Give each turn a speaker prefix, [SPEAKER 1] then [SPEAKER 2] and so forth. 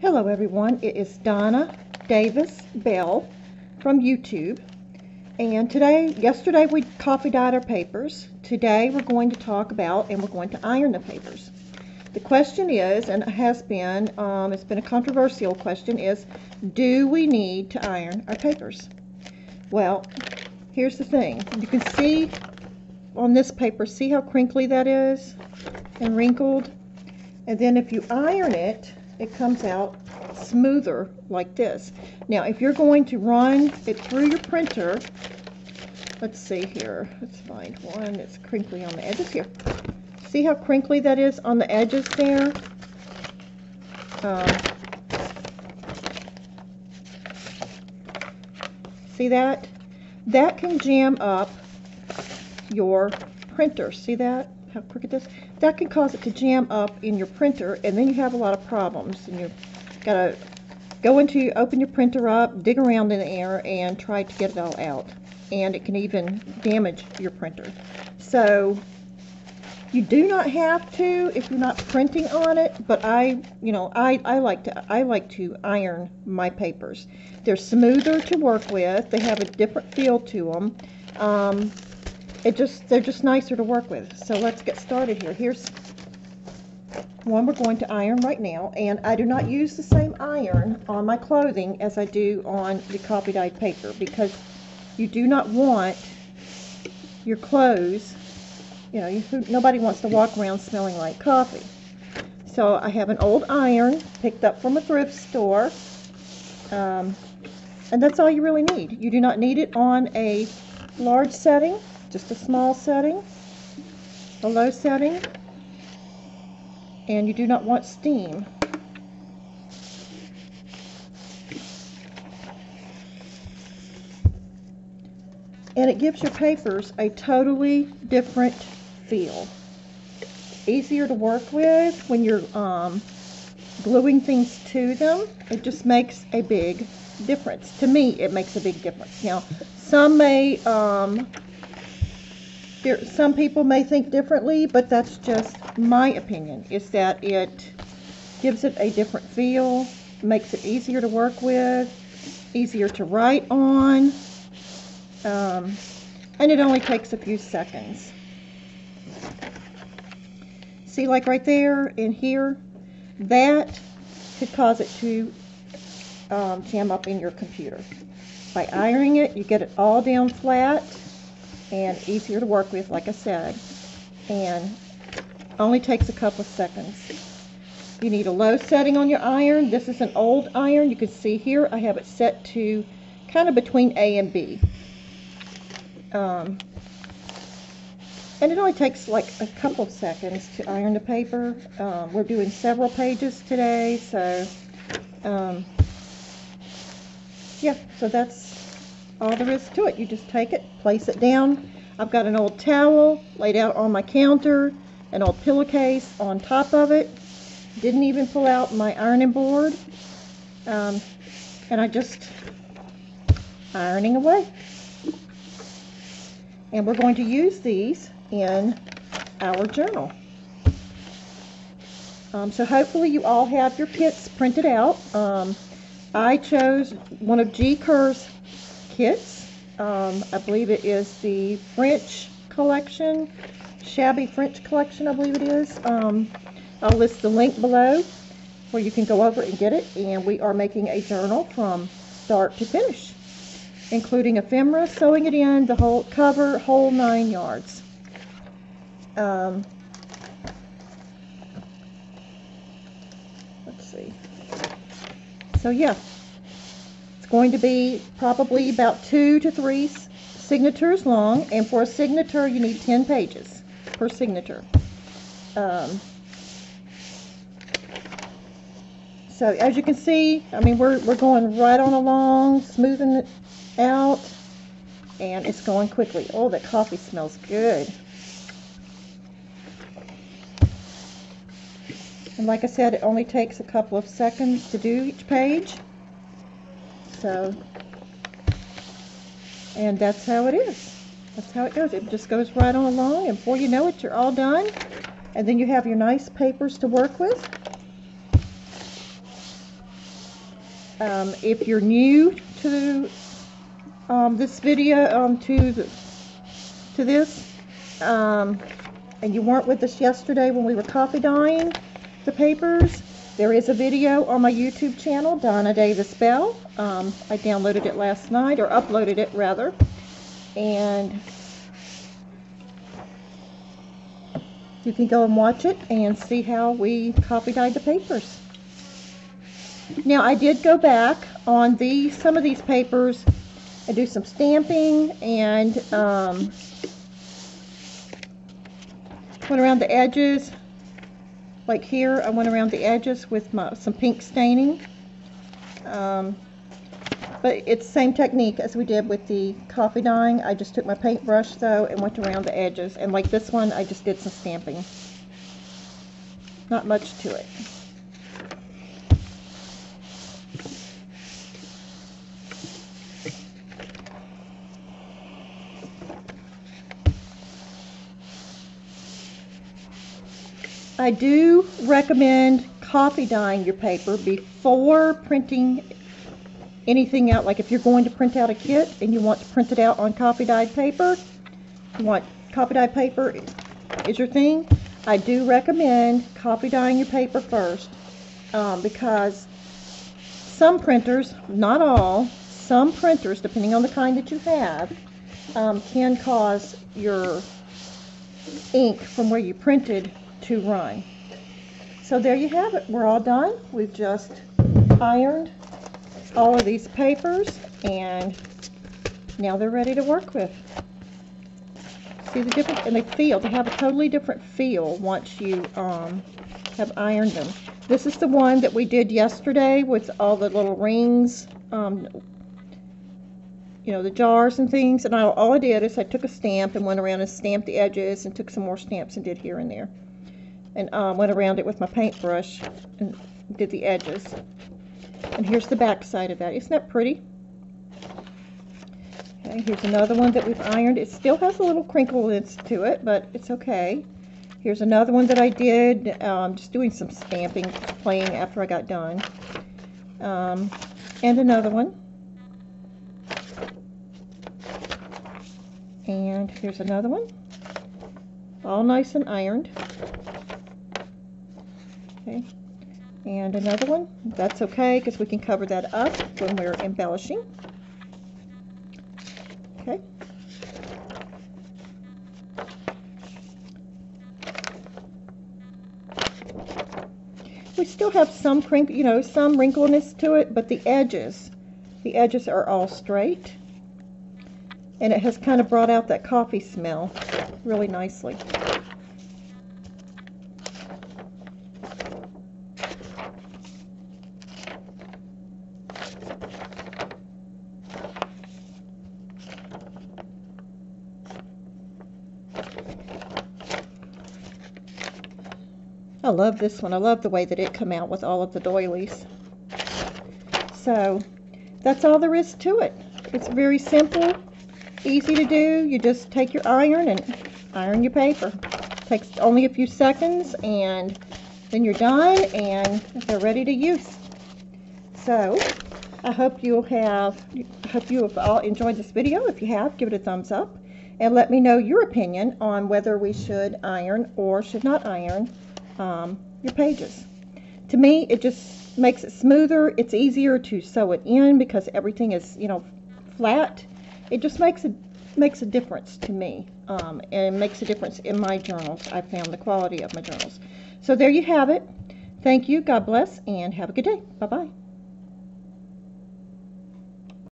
[SPEAKER 1] Hello everyone, it is Donna Davis Bell from YouTube. And today, yesterday we coffee dyed our papers. Today we're going to talk about and we're going to iron the papers. The question is, and it has been, um, it's been a controversial question, is do we need to iron our papers? Well, here's the thing. You can see on this paper, see how crinkly that is and wrinkled? And then if you iron it, it comes out smoother like this. Now, if you're going to run it through your printer, let's see here. Let's find one that's crinkly on the edges here. See how crinkly that is on the edges there? Um, see that? That can jam up your printer. See that? How crooked this? That can cause it to jam up in your printer, and then you have a lot of problems. And you've got to go into, open your printer up, dig around in there, and try to get it all out. And it can even damage your printer. So you do not have to if you're not printing on it, but I, you know, I, I like to I like to iron my papers. They're smoother to work with. They have a different feel to them. Um, it just they're just nicer to work with. So let's get started here. Here's one we're going to iron right now, and I do not use the same iron on my clothing as I do on the coffee dyed paper because you do not want your clothes you know, you, nobody wants to walk around smelling like coffee. So I have an old iron picked up from a thrift store. Um, and that's all you really need. You do not need it on a large setting, just a small setting, a low setting. And you do not want steam. And it gives your papers a totally different feel. Easier to work with when you're um, gluing things to them. It just makes a big difference. To me, it makes a big difference. Now, some may, um, there, some people may think differently, but that's just my opinion, is that it gives it a different feel, makes it easier to work with, easier to write on, um, and it only takes a few seconds. See, like right there and here, that could cause it to um, jam up in your computer. By ironing it, you get it all down flat and easier to work with, like I said, and only takes a couple of seconds. You need a low setting on your iron. This is an old iron. You can see here I have it set to kind of between A and B. Um, and it only takes like a couple of seconds to iron the paper. Um, we're doing several pages today, so um, yeah, so that's all there is to it. You just take it, place it down. I've got an old towel laid out on my counter, an old pillowcase on top of it. Didn't even pull out my ironing board. Um, and I just ironing away. And we're going to use these in our journal. Um, so hopefully you all have your kits printed out. Um, I chose one of G. Kerr's kits. Um, I believe it is the French collection, Shabby French collection, I believe it is. Um, I'll list the link below where you can go over and get it. And we are making a journal from start to finish, including ephemera, sewing it in, the whole cover, whole nine yards. Um, let's see. So yeah, going to be probably about two to three signatures long, and for a signature you need 10 pages per signature. Um, so as you can see, I mean, we're, we're going right on along, smoothing it out, and it's going quickly. Oh, that coffee smells good. And like I said, it only takes a couple of seconds to do each page. So, and that's how it is. That's how it goes. It just goes right on along, and before you know it, you're all done. And then you have your nice papers to work with. Um, if you're new to um, this video, um, to the, to this, um, and you weren't with us yesterday when we were coffee dyeing the papers, there is a video on my YouTube channel, Donna Davis Bell. Um, I downloaded it last night, or uploaded it rather, and you can go and watch it and see how we coffee dyed the papers. Now I did go back on the some of these papers and do some stamping and um, went around the edges. Like here, I went around the edges with my, some pink staining. Um, but it's the same technique as we did with the coffee dyeing. I just took my paintbrush though and went around the edges. And like this one, I just did some stamping. Not much to it. I do recommend coffee dyeing your paper before printing anything out. Like if you're going to print out a kit and you want to print it out on coffee dyed paper, you want coffee dyed paper is your thing, I do recommend coffee dyeing your paper first um, because some printers, not all, some printers, depending on the kind that you have, um, can cause your ink from where you printed to run. So there you have it. We're all done. We've just ironed all of these papers and now they're ready to work with. See the difference? And they feel, they have a totally different feel once you um, have ironed them. This is the one that we did yesterday with all the little rings, um, you know, the jars and things. And I, all I did is I took a stamp and went around and stamped the edges and took some more stamps and did here and there. And um, went around it with my paintbrush and did the edges. And here's the back side of that. Isn't that pretty? Okay, here's another one that we've ironed. It still has a little crinkles to it, but it's okay. Here's another one that I did, um, just doing some stamping, playing after I got done. Um, and another one. And here's another one. All nice and ironed. Okay. And another one. That's okay because we can cover that up when we're embellishing. Okay. We still have some crinkle, you know, some wrinkleness to it, but the edges, the edges are all straight. And it has kind of brought out that coffee smell really nicely. I love this one. I love the way that it come out with all of the doilies. So that's all there is to it. It's very simple, easy to do. You just take your iron and iron your paper. takes only a few seconds and then you're done and they're ready to use. So I hope you have I hope you have all enjoyed this video. If you have, give it a thumbs up and let me know your opinion on whether we should iron or should not iron um, your pages. To me, it just makes it smoother. It's easier to sew it in because everything is, you know, flat. It just makes a makes a difference to me, um, and makes a difference in my journals. I found the quality of my journals. So there you have it. Thank you. God bless, and have a good day. Bye bye.